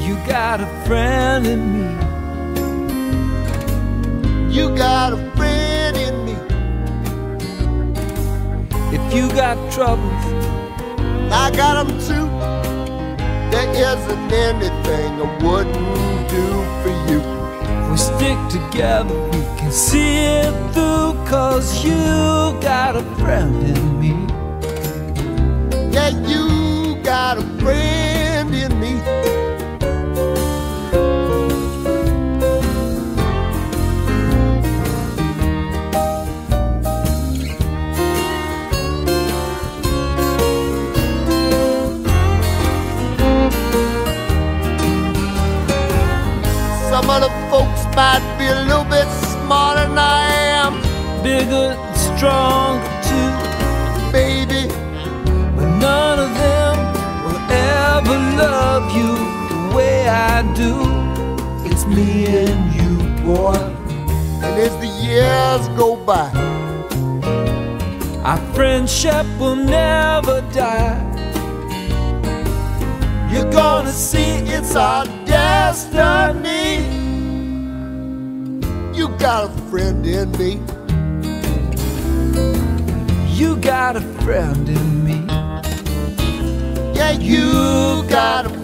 You got a friend in me. You got a friend in me. If you got troubles, I got them too. There isn't anything I wouldn't do for you. if we stick together, we can see it through. Cause you got a friend in me. Yeah, you got a friend in me. Some of the folks might be a little bit smarter than I am, Bigger and stronger too. baby. But none of them will ever love you the way I do. It's me and you, boy. And as the years go by, Our friendship will never die. you're gonna see it's our destiny. You got a friend in me. You got a friend in me. Yeah, you got a